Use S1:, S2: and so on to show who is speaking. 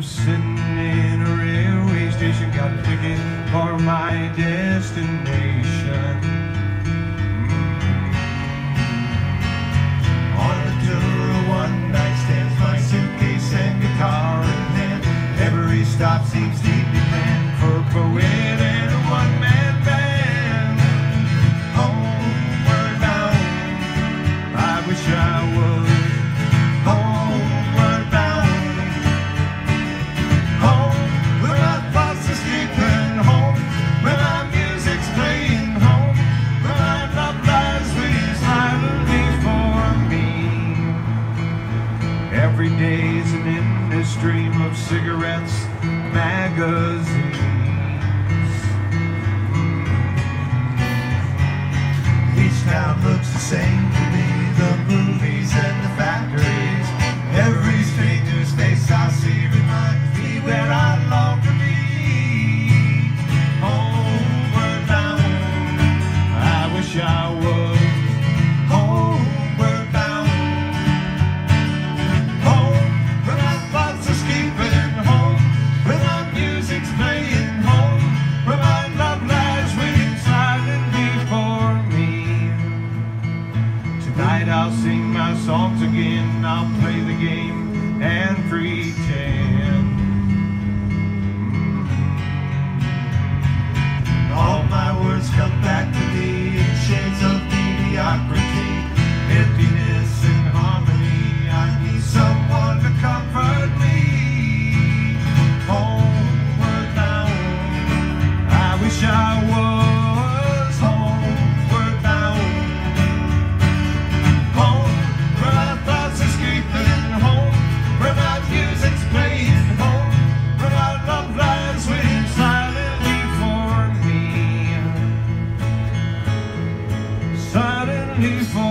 S1: Sitting in a railway station, got a ticket for my destination. On a tour of one night stands, my suitcase and guitar in hand. Every stop seems deeply planned for a of cigarettes, magazines. Each town looks the same Tonight I'll sing my songs again. I'll play the game and pretend. All my words come back to me in shades of mediocrity, emptiness and harmony. I need someone to comfort me. Homeward bound, I wish I was Silently for